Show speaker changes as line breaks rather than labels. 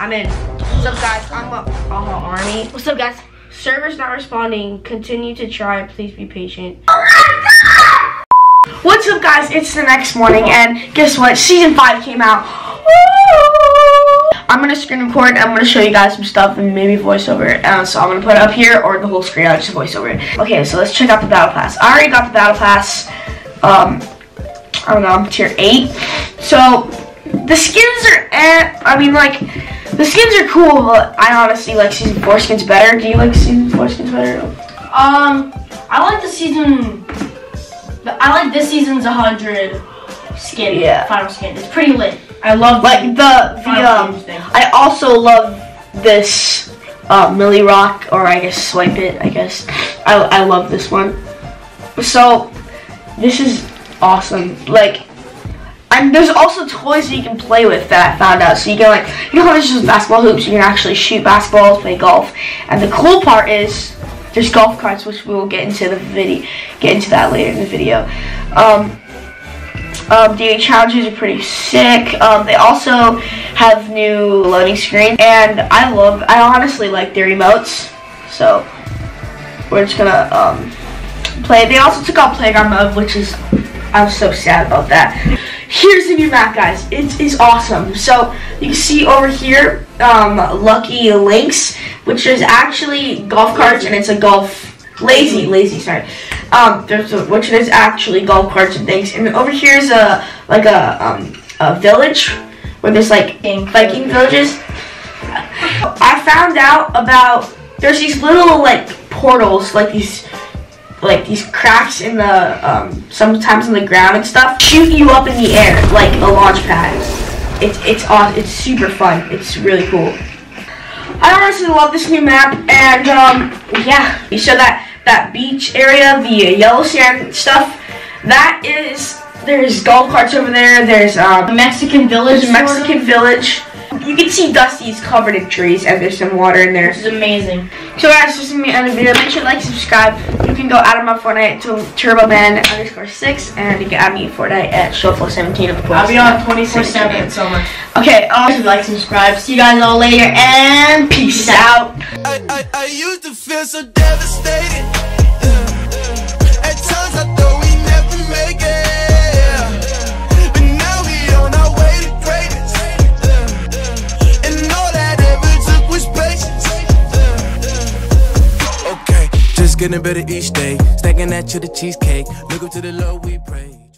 I'm in. What's up, guys? I'm a Aha Army. What's up, guys? Server's not responding. Continue to try. Please be patient. What's up, guys? It's the next morning, and guess what? Season 5 came out. I'm gonna screen record. I'm gonna show you guys some stuff and maybe voiceover. Uh, so I'm gonna put it up here or the whole screen. I'll just voiceover it. Okay, so let's check out the battle pass. I already got the battle pass. Um, I don't know. I'm tier eight. So the skins are. Eh, I mean, like the skins are cool, but I honestly like season four skins better. Do you like season four skins better?
Um, I like the season. I like this season's 100 skin.
Yeah.
Final skin. It's pretty lit. I love
Like the the
Final
um. I also love this uh, Millie Rock, or I guess Swipe It. I guess I I love this one. So this is awesome. Like. And there's also toys that you can play with that I found out. So you can like, you know how there's just basketball hoops, you can actually shoot basketballs, play golf. And the cool part is there's golf carts, which we will get into the video, get into that later in the video. Um, um, the challenges are pretty sick. Um, they also have new loading screen, and I love. I honestly like their remotes. so we're just gonna um, play. They also took out playground mode, which is I'm so sad about that. Here's the new map, guys. It is awesome. So you can see over here, um, Lucky Links, which is actually golf carts, and it's a golf lazy, lazy. Sorry. Um, there's a, which is actually golf carts and things, and over here is a like a um a village where there's like Viking villages. I found out about there's these little like portals, like these like these cracks in the um, sometimes in the ground and stuff shoot you up in the air like a launch pad. It's it's aw- it's super fun. It's really cool. I honestly love this new map and um yeah. You so that that beach area, the yellow sand stuff, that is there's golf carts over there. There's um
Mexican village.
there's a Mexican village. You can see Dusty's covered in trees and there's some water in there.
This is amazing.
So guys, this is me on the video. Make sure to like, subscribe. You can go add of my Fortnite to TurboMan underscore six, and you can add me at Fortnite at ShoFlo17 of course.
I'll be on 24 7 so much.
Okay, um,
Like, subscribe. See you guys all later and
peace out.
I, I, I used to feel so devastated. Getting better each day. Stacking that to the cheesecake. Look up to the Lord we pray.